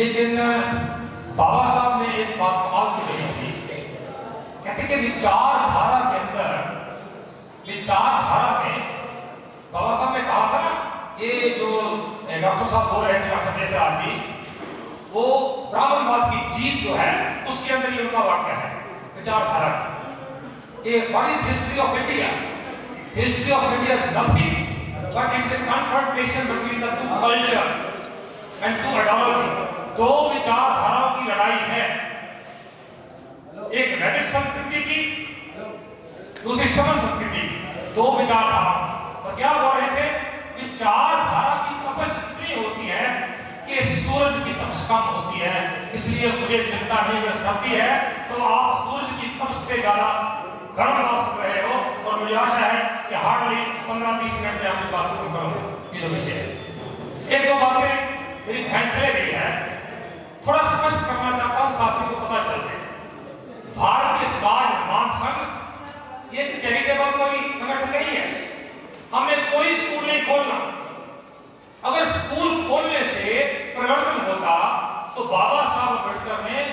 لیکن بابا صاحب نے ایک بات کمال کی کہی تھی۔ کہتے کہ وچار دھارا کے اندر وچار دھارا میں بابا صاحب نے کہا تھا نا یہ جو ڈاکٹر صاحب بول رہے تھے، ڈاکٹر جیسے آدمی، وہ براہمن باد کی جیت جو ہے، اس کے اندر یہ ان کا واقعہ ہے وچار دھارا کی۔ یہ what is history of India history of India is nothing but it's a confrontation between the two culture and two ideology دو وچار دھاراؤں کی لڑائی ہے۔ ایک ویدک سنسکرتی کی، دوسری شمن سنسکرتی کی۔ دو وچار دھارا اور کیا بول رہے تھے؟ وچار دھارا کی تپش اتنی ہوتی ہے کہ سورج کی تپش کم ہوتی ہے۔ اس لیے مجھے چنتا نہیں ہے سردی ہے۔ تو آپ سورج کی تپش سے زیادہ گرم بنا سک رہے ہو۔ اور مجھے آشا ہے کہ ہارڈلی پندرہ بیس منٹ میں آپ کی بات کو کروں یہ جو وشے ہے ایک دو باتیں میری بہن چلے گئی ہے تھوڑا سپشٹ کرنا چاہتا ہوں، ساتھی کو پتا چل جائے بھارت سماج مان سنگھ، یہ چیریٹیبل کوئی سنگھن نہیں ہے۔ ہم نے کوئی سکول نہیں کھولنا۔ اگر سکول کھولنے سے پرورتن ہوتا، تو بابا صاحب امبیڈکر نے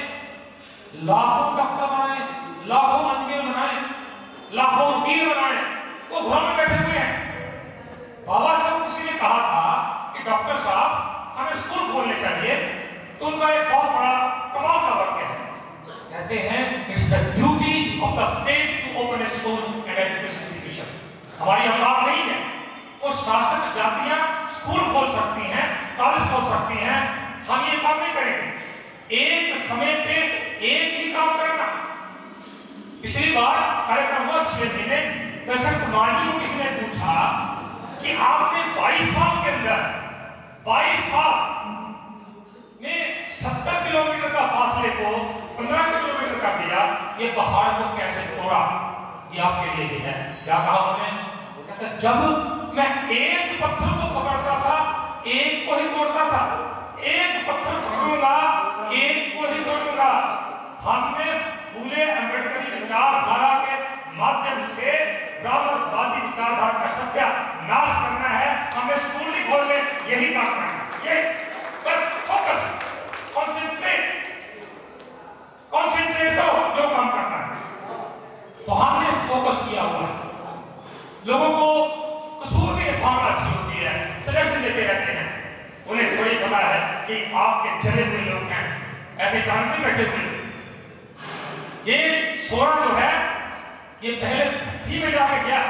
لاکھوں ڈاکٹر بنائے، لاکھوں انجینئر بنائے، لاکھوں وکیل بنائے۔ وہ گھر میں بیٹھے ہوئے ہیں۔ بابا صاحب کسی نے کہا تھا کہ ڈاکٹر صاحب، ہمیں سکول کھولنے چاہیے۔ تو ان کا ایک بہت بڑا کمال کا واقعہ ہے۔ کہتے ہیں it's the duty of the state to open a school and education institution ہماری اوقات نہیں ہے۔ وہ شاسک جاتیاں سکول کھول سکتی ہیں کالج کھول سکتی ہیں۔ ہم یہ کام نہیں کریں گے۔ ایک سمے پہ ایک ہی کام کرنا۔ پچھلی بار کارکرم ہوا، پچھلے مہینے دشرت مانجی کو کسی نے پوچھا کہ آپ نے بائیس سال کے اندر، بائیس سال میں ستر کلو میٹر کا فاصلے کو، پندرہ کلو میٹر کا دیا یہ پہاڑ کو کیسے توڑا؟ یہ آپ کے لیے ہے۔ کیا کہا انہوں نے؟ جب میں ایک پتھر کو پکڑتا تھا، ایک کو ہی توڑتا تھا۔ ایک پتھر پکڑوں گا، ایک کو ہی توڑوں گا۔ ہم نے پھولے امبیڈکری وچار دھارا کے مادھیم سے برامت وادی وچار دھارا کا ستیہ ناش کرنا ہے۔ ہمیں سکول نہیں کھولنے، یہی کام کرنا ہے۔ یہ بس فوکس کنسنٹریٹ کنسنٹریٹ ہو جو کام کرنا ہے۔ تو ہم نے فوکس کیا ہوا۔ ہے لوگوں کو قصور کی بھاونا اچھی ہوتی ہے۔ سجیشن دیتے رہتے ہیں۔ انہیں تھوڑی پتا ہے کہ آپ کے چلے ہوئے لوگ ہیں۔ ایسے جان میں بیٹھے ہوئے یہ سونا جو ہے، یہ پہلے بھٹی میں جا کے گیا۔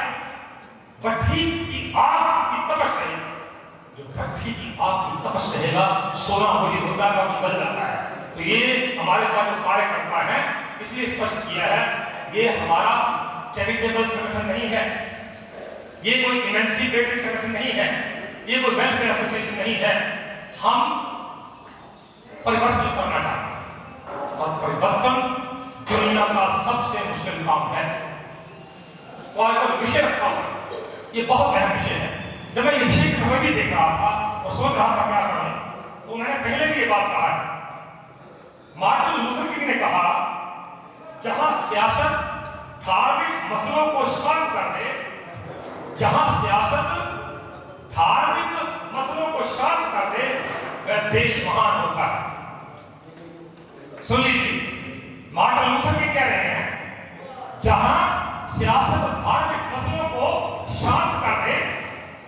بھٹی کی آگ کی تپش رہی جو بھٹی کی آگ کی تپش رہے گا سونا وہی ہوتا ہے اور بل جاتا ہے۔ تو یہ ہمارے پاس جو کاریہ کرتا ہے اس لیے اسپشٹ کیا ہے، یہ ہمارا چیریٹیبل سنگھن نہیں ہے. یہ کوئی ایمنسیپیٹری سنگھن نہیں ہے. یہ کوئی ویلفیئر ایسوسیشن نہیں ہے. ہم پریورتن کرنا چاہتے ہیں. اور پریورتن دنیا کا سب سے مشکل کام ہے. اور اگر وشے رکھا ہوا یہ بہت اہم وشے ہے. جب میں یہ وشے کی خبر بھی دیکھ رہا تھا اور سوچ رہا تھا کیا کروں، تو میں نے پہلے بھی یہ بات کہا ہے. مارٹن لوتھر کنگ نے کہا جہاں سیاست دھارمک مسئلوں کو شانت کر دے جہاں سیاست دھارمک مسئلوں کو شانت کر دے وہ دیش مہان ہوتا ہے۔ سن لیجیے مارٹن لوتھر کنگ کہہ رہے ہیں، جہاں سیاست دھارمک مسئلوں کو شانت کر دے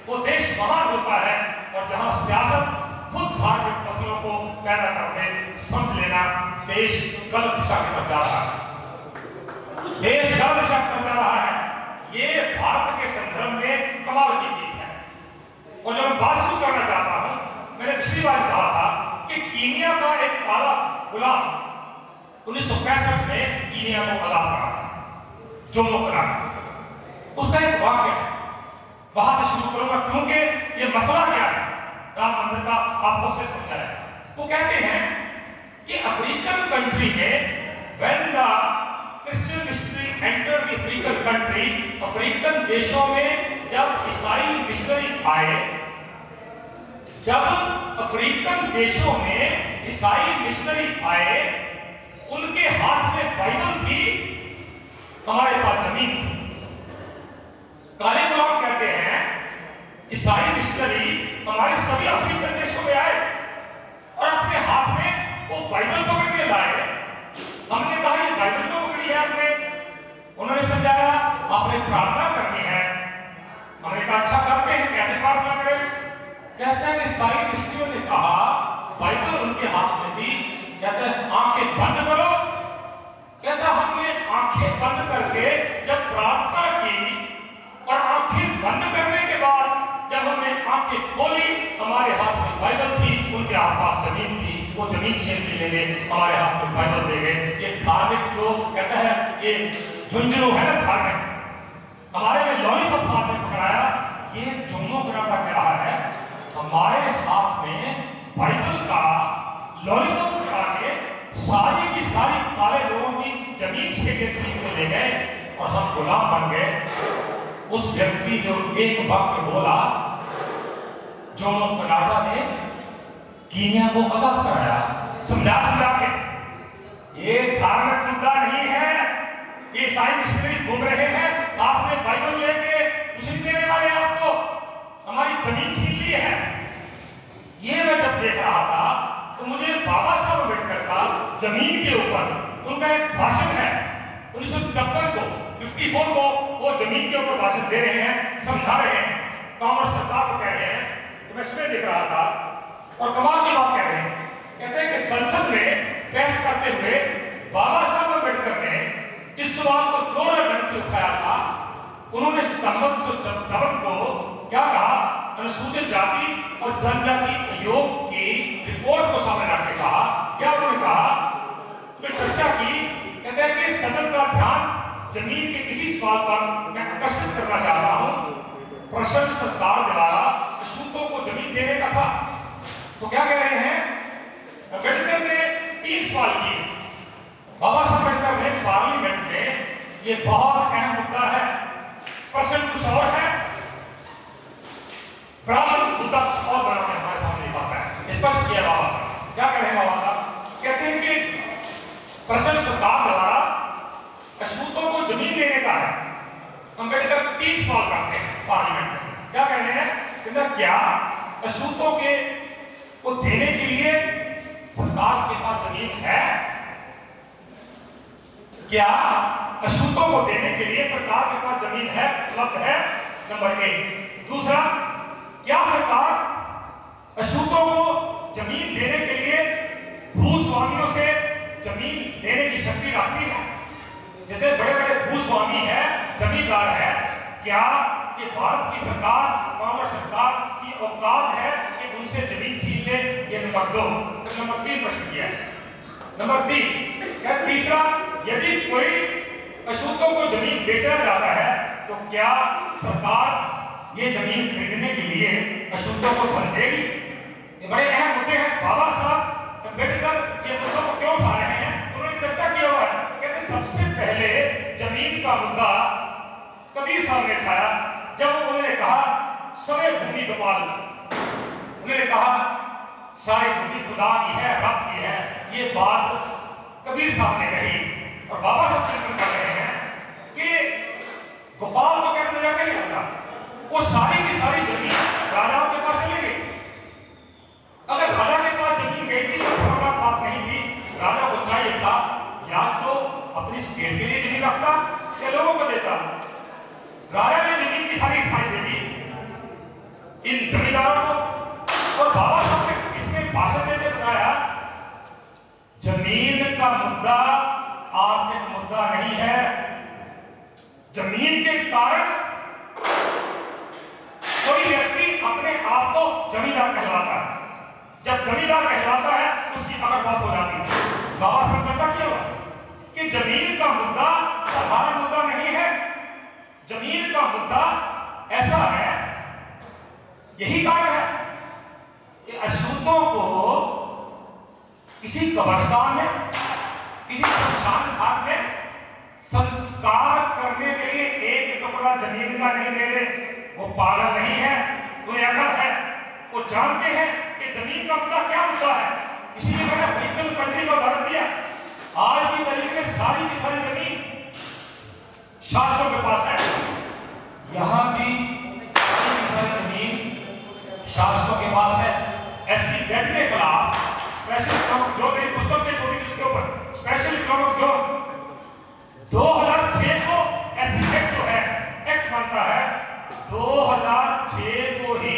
وہ دیش مہان ہوتا ہے اور جہاں سیاست خود دھارمک مسئلوں کو پیدا کر دے سمجھ لینا دیش غلط دشا کی طرف جا رہا ہے۔ دیش رہا ہے یہ بھارت کے سندرم میں کمال کی چیز ہے اور جو میں بات شروع کرنا چاہتا ہوں میں نے پچھلی بار کہا تھا کہ کینیا کا ایک کالا غلام انیس سو پینسٹھ میں کینیا کو آزاد کرا تھا اس کا ایک واقعہ ہے وہاں سے شروع کروں گا کیونکہ یہ مسئلہ کیا ہے رام مندر کا آپ کو سے سمجھا ہے وہ کہتے ہیں کہ افریقن کنٹری میں when the Christian enter the African country African دیشوں میں جب عیسائی مشنری آئے جب افریقن دیشوں میں عیسائی مشنری آئے ان کے ہاتھ میں بائبل تھی ہمارے پاس زمین تھی کالے غلام کہتے ہیں عیسائی مشنری ہمارے سبھی افریقن دیشوں میں آئے اور اپنے ہاتھ میں وہ بائبل پکڑ کے لائے ہم نے کہا یہ بائبل تو پکڑی ہے ہم نے انہوں نے سمجھایا پرارتھنا کرنی ہے ہم نے کہا اچھا کرتے ہیں کیسے پرارتھنا کریں کہ ساری مسلموں نے کہا بائبل ان کے ہاتھ میں تھی آنکھیں بند کرو کہتا ہم نے آنکھیں بند کر کے جب پرارتھنا کی اور آنکھیں بند کرنے کے بعد جب ہم نے آنکھیں کھولی ہمارے ہاتھ میں بائبل تھی ان کے آس پاس زمین تھی وہ زمین لے گئے ہمارے ہاتھ میں بائبل دے گئے یہ دھارمک جو کہتا ہے یہ جھنجھرو ہے نا دھارمک ہمارے میں لولی پاپ ہاتھ میں پکڑایا یہ جموں کراٹا کہہ رہا ہے ہمارے ہاتھ میں بائبل کا لولی پاپ پکڑا کے ساری کی ساری سارے لوگوں کی زمین چھین کے چھین کے لے گئے اور ہم غلام بن گئے اس ویکتی جو ایک وقت بولا جو کناڈا نے کینیا کو آزاد کرایا سمجھا سمجھا کے یہ دھارمک مدعا نہیں ہے یہ عیسائی مشنری گھوم رہے ہیں۔ آپ نے بائبل لے کے مسلم دینے والے آپ کو ہماری زمین چھین لی ہے۔ یہ میں جب دیکھ رہا تھا تو مجھے بابا صاحب امبیڈکر کا زمین کے اوپر ان کا ایک بھاشن ہے۔ انیس سو چھپن کو، ففٹی فور کو وہ زمین کے اوپر بھاشن دے رہے ہیں، سمجھا رہے ہیں۔ کامرس سرکار کو کہہ رہے ہیں تو میں اس میں دیکھ رہا تھا اور کمال کی بات کہہ رہے ہیں۔ کہتے ہیں کہ سنسد میں بحث کرتے ہوئے بابا صاحب امبیڈکر نے اس سوال کو جوڑا ڈھنگ سے اٹھایا تھا، انہوں نے ستمبر سو ستاون کو کیا کہا؟ انسوچت جاتی اور جن جاتی آیوگ کی رپورٹ کو سامنے رکھ کے کہا۔ کیا انہوں نے کہا؟ میں چرچا کی، کہتے ہیں کہ صدر کا دھیان زمین کے کسی سوال پر میں اکرشت کرنا چاہ رہا ہوں۔ پرشن ستار دوارا اشوتوں کو زمین دینے کا تھا۔ تو کیا کہہ رہے ہیں؟ امبیڈکر نے تین سوال کیے۔ بابا صاحب امبیڈکر نے پارلیمنٹ میں یہ بہت اہم مدعا ہے۔ پرشن کچھ اور ہے؟ برامن مدعا کچھ اور بنا ہمارے سامنے ایک بات ہے۔ اسپشٹ کیا بابا صاحب۔ کیا کہہ رہے ہیں بابا صاحب؟ کہتے ہیں کہ پرشن سرکار دوارا اشوتوں کو زمین دینے کا ہے۔ امبیڈکر تین سوال کرتے ہیں پارلیمنٹ میں۔ کیا کہہ رہے ہیں؟ کہ کیا اشوتوں کے کو دینے کے لیے سرکار کے پاس زمین ہے؟ کیا اشوتوں کو دینے کے لیے سرکار کے پاس زمین ہے اپلبدھ ہے؟ نمبر ایک. دوسرا، کیا سرکار اشوتوں کو زمین دینے کے لیے بھوسوامیوں سے زمین دینے کی شکتی رکھتی ہے؟ جیسے بڑے بڑے بھوسوامی ہے زمیندار ہے کیا یہ بھارت کی سرکار کانگریس سرکار کی اوقات ہے کہ ان سے زمین چھین لے؟ یہ نمبر دو. نمبر تین پرشن کیا ہے؟ نمبر تین. کیا تیسرا یدی کوئی اشوتوں کو زمین بیچنا چاہتا ہے تو کیا سرکار یہ زمین خریدنے کے لیے اشوتوں کو دھن دے گی یہ بڑے اہم مدے ہیں بابا صاحب امبیڈکر یہ مدوں کو کیوں اٹھا رہے ہیں انہوں نے چرچا کیا ہوا ہے کہتے سب سے پہلے زمین کا مدعا کبیر صاحب نے اٹھایا جب انہوں نے کہا سوے بھومی گوپال انہوں نے کہا ساری بھومی خدا کی ہے رب کی ہے یہ بات کبیر صاحب نے کہی اور بابا صاحب چندر کر رہے ہیں کہ گوپال کو کہنے جا نہیں رہتا وہ ساری کی ساری زمین راجاؤں کے پاس چلے گئی۔ اگر راجا کے پاس زمین گئی تھی تو چھوٹا بات نہیں تھی۔ راجا کو چاہیے تھا یا تو اپنی اسٹیٹ کے لیے زمین رکھتا یا لوگوں کو دیتا۔ راجا نے زمین کی ساری ساری دے دی۔ ان زمینداروں کو اور بابا صاحب نے اس میں بھاشن دیتے بتایا، زمین کا مدعا آرتھک مدعا نہیں ہے، زمین کے کارن کوئی ویکتی اپنے آپ کو زمیندار کہلاتا ہے۔ جب زمیندار کہلاتا ہے، اس کی پکڑ بات ہو جاتی ہے۔ بابا صاحب نے کیا ہوا کہ زمین کا مدعا سادھارن مدعا نہیں ہے۔ زمین کا مدعا ایسا ہے، یہی کارن ہے کہ اشوتوں کو کسی قبرستان میں، کسی شمشان سنسکار کرنے کے لیے ایک ٹکڑا زمین کا نہیں دے رہے وہ پاگل نہیں ہے انہیں عقل ہے وہ جانتے ہیں کہ زمین کا مدعا کیا مدعا ہے اسی لیے میں نے فیکل کنٹری کو درد دیا آج کی تاریخ میں ساری کی ساری زمین شاستروں کے پاس ہے یہاں بھی ساری کی ساری زمین شاستروں کے پاس ہے ایس سی زیڈ کے خلاف اسپیشل اکنامک جو میری پستک کے چھوٹی سی اس کے اوپر اسپیشل اکنامک جو دو ہزار چھ کو ایس سی ایکٹ جو ہے ایکٹ بنتا ہے دو ہزار چھ کو ہی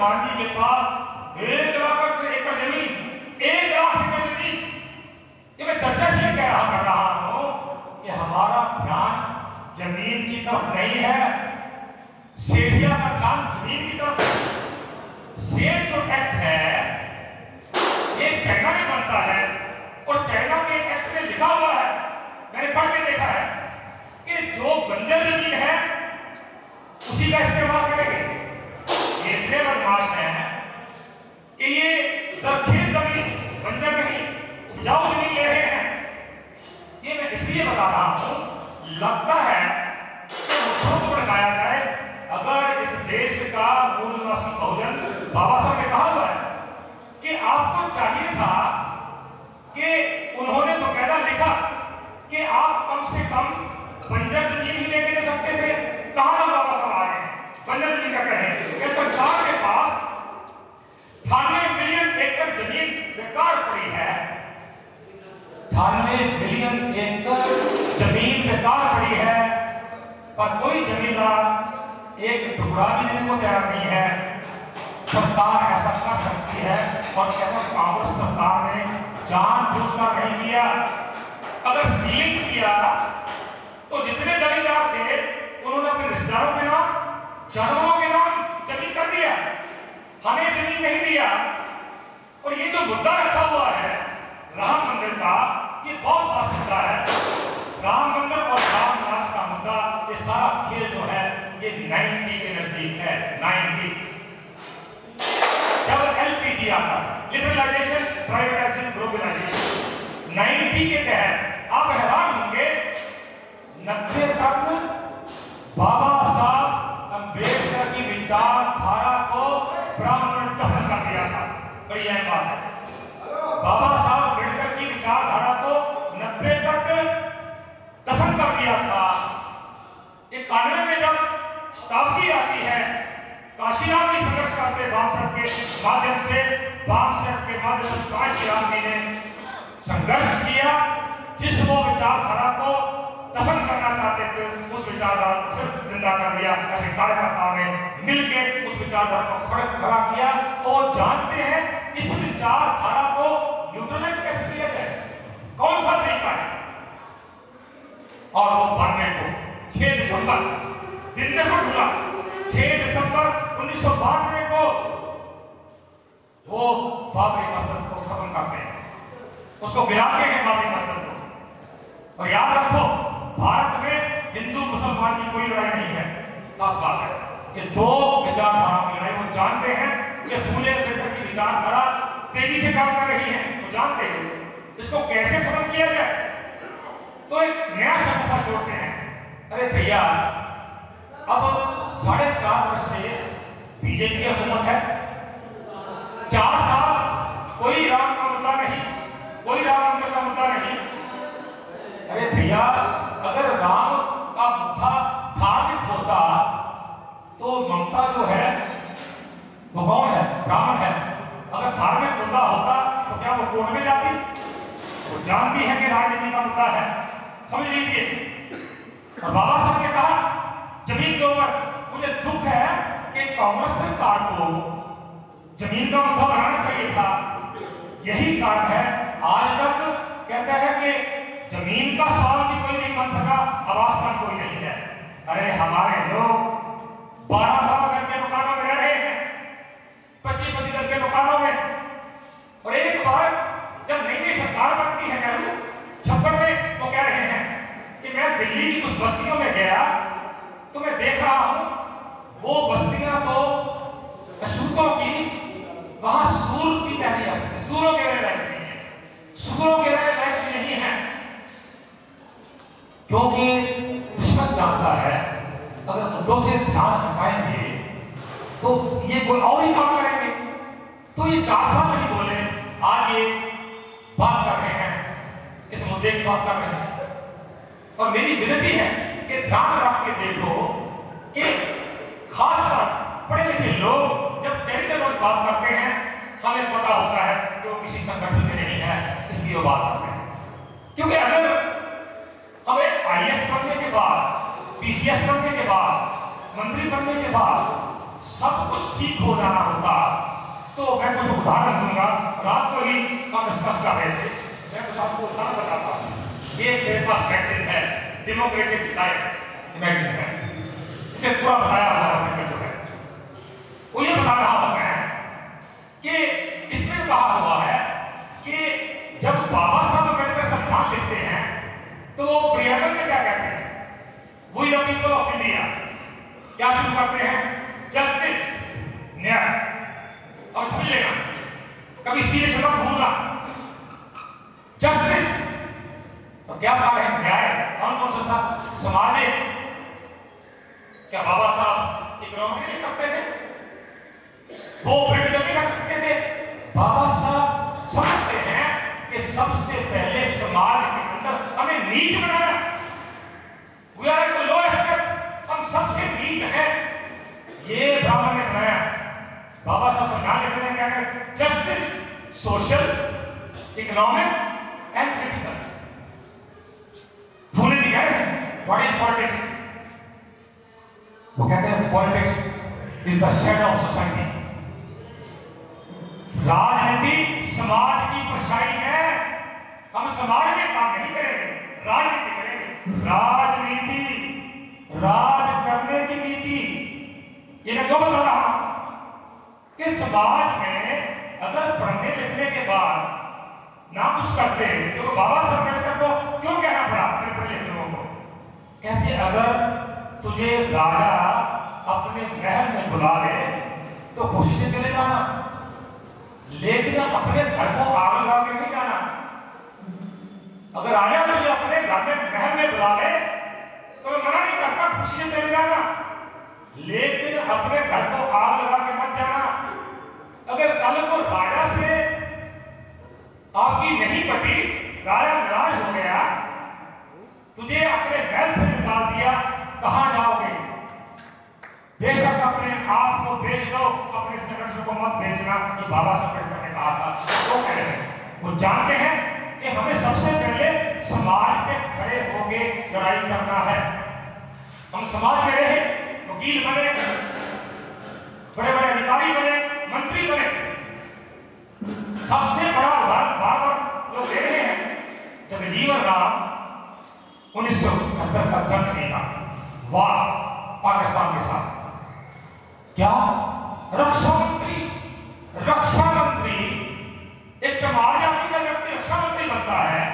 پارٹی کے پاس ایک لاکھ ایکڑ زمین، ایک لاکھ ایکڑ زمین۔ کہ میں چچا سے کہہ رہا کر رہا ہوں کہ ہمارا دھیان زمین کی طرف نہیں ہے بہوجن بابا صاحب نے کہا ہوا ہے کہ آپ کو چاہیے تھا کہ انہوں نے باقاعدہ لکھا کہ آپ کم سے کم بنجر زمین ہی لے کے دے سکتے تھے۔ کہاں نہ بابا صاحب آ گئے؟ بنجر زمین کا کہیں کہ سرکار کے پاس اٹھانوے ملین ایکڑ زمین بیکار پڑی ہے۔ اٹھانوے ملین ایکڑ زمین بیکار پڑی ہے۔ پر کوئی زمیندار ایک ٹکڑا بھی دینے کو تیار نہیں ہے۔ سرکار ایسا کر سکتی ہے اور شہر کاغذ سرکار نے جان بوجھ کر نہیں کیا۔ اگر سیل کیا تو جتنے زمیندار تھے، انہوں نے اپنے رشتے داروں کے نام، جانوروں کے نام زمین کر دیا۔ ہمیں زمین نہیں دیا۔ اور یہ جو مدعا رکھا ہوا ہے، رام مندر کا، یہ بہت خاص مدعا ہے۔ رام مندر اور رام ناس کا مدعا، یہ سارا کھیل جو ہے، یہ نائنٹی کے نزدیک ہے، نائنٹی۔ کیا تھا لبرلائزیشن پرائیویٹائزیشن گلوبلائزیشن نائنٹی کے تحت آپ حیران ہوں گے نبے تک کونسل کے مادھیم سے بامسٹ کے مادھیم کاش رامنی نے سنگرش کیا، جس وہ وچار دھارا کو دفن کرنا چاہتے تھے، اس وچار دھارا کو پھر زندہ کر دیا، ایسے کارکرتاؤں نے مل کے اس وچار دھارا کو کھڑک کھڑا کیا۔ اور جانتے ہیں اس وچار دھارا کو نیوٹرلائز کیسے کیا جائے؟ کون سا طریقہ ہے؟ اور وہ بننے کو 6 دسمبر، دن میں کو کھلا چھ دسمبر انیس سو بانوے کو وہ بابری مسجد کو ختم کرتے ہیں۔ اس کو گراتے ہیں بابری مسجد کو۔ اور یاد رکھو، بھارت میں ہندو مسلمان کی کوئی لڑائی نہیں ہے۔ خاص بات ہے یہ دو وچار دھارا کی لڑائی، وہ جانتے ہیں کہ سولہ فیصد کی وچار دھارا تیزی سے کام کر رہی ہے وہ جانتے ہیں۔ اس کو کیسے ختم کیا جائے؟ تو ایک نیا سفر شروع ہوتے ہیں۔ ارے بھیا اب ساڑھے چار برس سے بی جے پی حکومت ہے۔ چار سال کوئی رام کا مدعا نہیں، کوئی رام کا مدعا نہیں۔ ارے بھیا، اگر رام کا مدعا تھامک ہوتا تو ممتا جو ہے بھگوان ہے؟ برامن ہے۔ اگر تھارمک مدعا ہوتا تو کیا وہ کوٹ میں جاتی؟ وہ جانتی ہے کہ راجنیتی کا مدعا ہے۔ سمجھ لیجیے اور بابا صاحب نے کہا کامرشل کارڈ کو زمین کا مسئلہ بنانا چاہیے تھا۔ یہی کارڈ ہے۔ آج تک کہتا ہے کہ زمین کا سوال بھی کوئی نہیں بن سکا آواز کا کوئی نہیں ہے۔ ارے، ہمارے لوگ بارہ بارہ گز کے مکانوں میں رہ رہے ہیں۔ پچیس پچیس گز کے مکانوں میں۔ اور ایک بار جب نئی نئی سرکار بنتی ہے نہرو چھپڑ میں وہ کہہ رہے ہیں کہ میں دلی کی اس بستیوں میں گیا تو میں دیکھ رہا ہوں وہ بستیاں تو کشوتوں کی، وہاں سور کی کہہ جا سکتی سوروں کے رہ رہتی ہیں سوروں کے رہ رہتی نہیں ہے۔ کیونکہ دشمن جانتا ہے، اگر مدوں سے دھیان ہٹائیں گے، تو یہ کوئی اور ہی کام کریں گے۔ تو یہ چار سال نہیں بولے آج یہ بات کر رہے ہیں۔ اس مدعے کی بات کر رہے ہیں۔ اور میری بنتی ہے کہ دھیان رکھ کے دیکھو کہ خاص کر پڑھے لکھے لوگ جب چیریٹیبل بات, بات کرتے ہیں ہمیں پتا ہوتا ہے کہ وہ کسی سنگٹھن میں نہیں ہے اس لیے وہ بات کرتے ہیں۔ کیونکہ اگر ہمیں آئی ایس کرنے کے بعد پی سی ایس کرنے کے بعد منتری بننے کے بعد سب کچھ ٹھیک ہو جانا ہوتا تو میں کچھ اداہرن دوں گا۔ رات کو ہی ہم ڈسکس کر رہے تھے۔ میں کچھ آپ کو اداہرن بتاتا ہوں۔ یہ میرے پاس میگزین ہے ڈیموکریٹک لائف میگزین ہے۔ سے پورا بھرا ہوا حقیقت جو ہے وہ یہ بتا رہا ہوں میں کہ اس میں کہا ہوا ہے کہ جب بابا صاحب امبیڈکر سنبھال لیتے ہیں، تو وہ پریاگن میں کیا کہتے ہیں؟ We the people of India کیا شروع کرتے ہیں؟ جسٹس نیا اور سمجھ لینا کبھی سیدھے سبق بھولنا۔ جسٹس تو کیا کہا رہے ہیں؟ نیائے کون کون سا سماجے کیا بابا صاحب اکنامک لکھ سکتے تھے وہ پریکٹیکل نہیں کر سکتے تھے بابا صاحب سمجھتے ہیں کہ سب سے پہلے سماج کے اندر ہمیں نیچ بنانا we are at low step ہم سب سے نیچ ہیں یہ براہمن نے بنایا بابا صاحب سمجھا لیتے ہیں کیا کہ justice social economic and political بھولے نے دیا ہے واٹ از پالیٹکس وہ کہتے ہیں politics is the shade of society راجنیتی سماج کی پرچھائی ہے ہم سماج کے کام نہیں کریں گے راجنیتی کریں گے راجنیتی راج کرنے کی نیتی یہ میں کیوں بتا رہا ہوں کہ سماج میں اگر پڑھنے لکھنے کے بعد نہ کچھ کرتے کیونکہ بابا سمجھ کر دو کیوں کہنا پڑا اپنے پڑھے لوگوں کو کہتے اگر تجھے راجا اپنے گھر میں بلا لے تو خوشی سے چلے جانا۔ لیکن اپنے گھر کو آگ لگا کے نہیں جانا۔ اگر راجا تجھے اپنے گھر میں گھر میں بلا لے تو منع نہیں کرتا خوشی سے چلے جانا۔ لیکن اپنے گھر کو آگ لگا کے مت جانا۔ اگر کل کو راجا سے آپ کی نہیں پٹی، راجا ناراض ہو گیا، تجھے اپنے محل سے نکال دیا۔ کہاں جاؤ گے؟ بے شک اپنے آپ کو بیچ دو، اپنے سیکرٹری کو مت بیچنا یہ بابا سیکرٹری نے کہا تھا وہ کہہ رہے ہیں، وہ جانتے ہیں کہ ہمیں سب سے پہلے سماج پہ کھڑے ہو کے لڑائی کرنا ہے۔ ہم سماج میں رہے، وکیل بنے، بڑے بڑے ادھکاری بنے، منتری بنے۔ سب سے بڑا اظہار بار بار جو دے رہے ہیں، جگجیون رام انیس سو اکہتر کا جنگ جیتا وار پاکستان کے ساتھ۔ کیا رکشا منتری رکشا منتری ایک جمال جاتی کا ویکتی رکشا منتری بنتا ہے،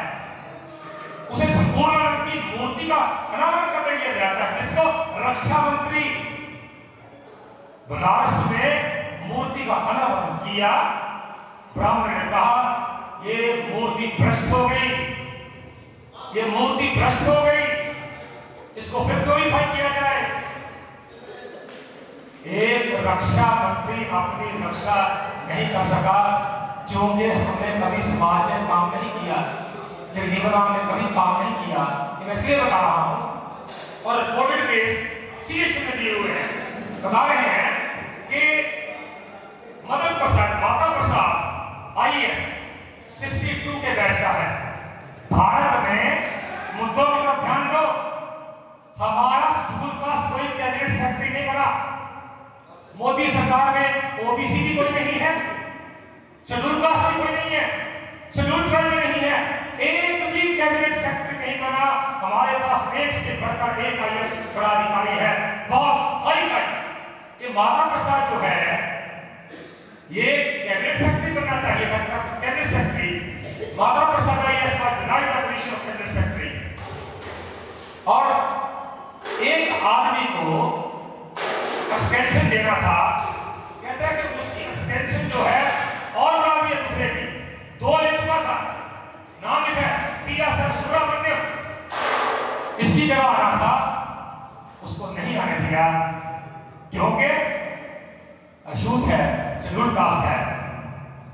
اسے سمپورن آنند کی مورتی کا انامن کرنے کے جاتا ہے، جس کو رکشا منتری بنارس میں مورتی کا انامن کیا۔ براہمن نے کہا، یہ مورتی برشت ہو گئی، یہ مورتی برشت ہو گئی۔ اس کو پھر گلوریفائی کیا جائے ایک رکشہ منتری اپنی رکشہ نہیں کر سکا کیونکہ ہم نے کبھی سماج میں کام نہیں کیا جگجیون رام نے کبھی کام نہیں کیا یہ میں اس لیے بتا رہا ہوں اور کووڈ کیس سیریس میں لیے ہوئے ہیں بتا رہے ہیں کہ مدد پرساد ماتا پرساد آئی ایس سسٹی ٹو کے بیٹھ کا ہے ہمارا سکول کا کوئی کیبنٹ سیکرٹری نہیں بنا۔ مودی سرکار میں او بی سی بھی کوئی نہیں ہے۔ شیڈول کاسٹ بھی کوئی نہیں ہے۔ شیڈول ٹرائب بھی نہیں ہے۔ ایک بھی کیبنٹ سیکرٹری نہیں بنا۔ ہمارے پاس ایک سے بڑھ کر ایک آئی ایس بڑا ادھیکاری ہے۔ بہت ہائی فائی یہ مادھا پرساد جو ہے، یہ کیبنٹ سیکرٹری بننا چاہیے۔ تھا cabinet secretary Madha Prasad I S کا جنائی ڈیفینیشن آف کیبنٹ سیکرٹری اور ایک آدمی کو ایکسٹینشن دینا تھا کہتا ہے کہ اس کی ایکسٹینشن جو ہے، اور نام یہ دوسرے کی۔ دو لے چکا تھا۔ نام لکھا ہے، پیا سر سورا منڈے اس کی جگہ آنا تھا، اس کو نہیں آنے دیا۔ کیونکہ اشوت ہے شیڈول کاسٹ ہے۔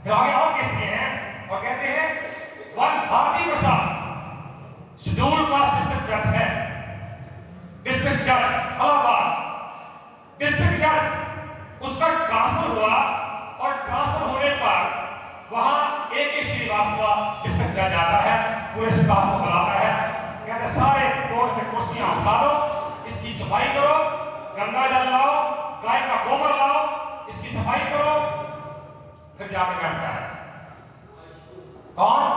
پھر آگے اور کہتے ہیں، اور کہتے ہیں ون بھارتی پرسینٹ شیڈول کاسٹ اس کا جج ہے ڈسٹرکٹ جج الہباد ڈسٹرکٹ جج اس کا ٹرانسفر ہوا اور ٹرانسفر ہونے پر وہاں ایک ہی شری واسطہ ڈسٹرکٹ جج آتا ہے پورے کو بلاتا ہے۔ کہتے سارے کورٹ میں کرسیاں اٹھا اس کی صفائی کرو، گنگا جل لاؤ، گائے کا گوبر لاؤ، اس کی صفائی کرو، پھر جا کے بیٹھتا ہے۔ کون؟